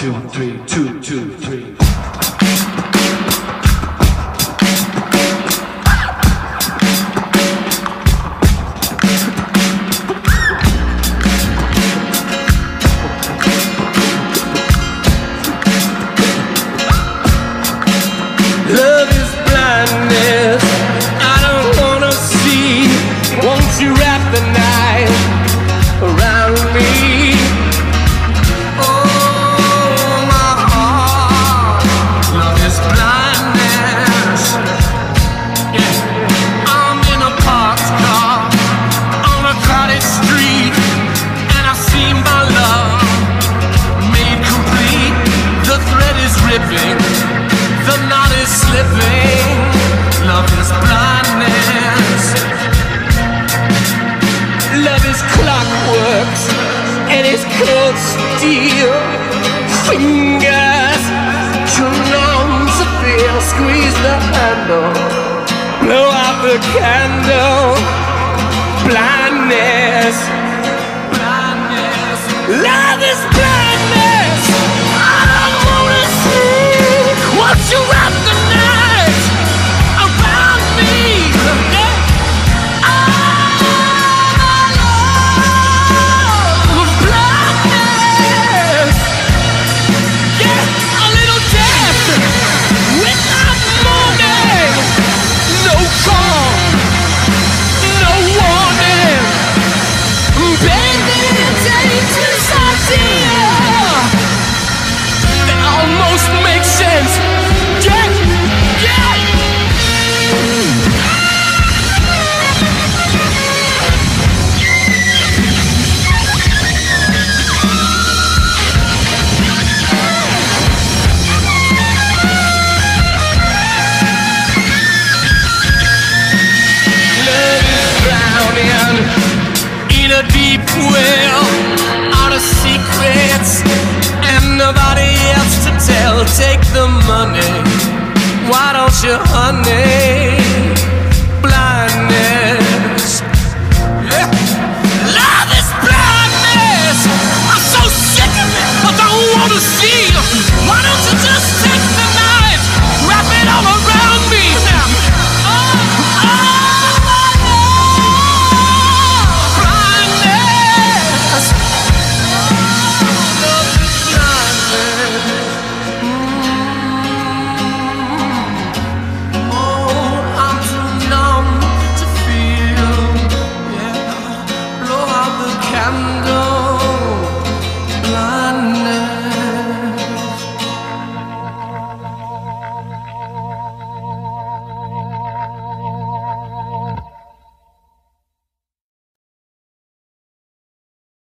two, three, two, two, three. and his cold steel fingers. Too numb to feel, squeeze the handle Blow out the candle. Blindness. Blindness. Love is take the money? Why don't you, honey? Blindness. Love is blindness. I'm so sick of it. I don't wanna see. Why don't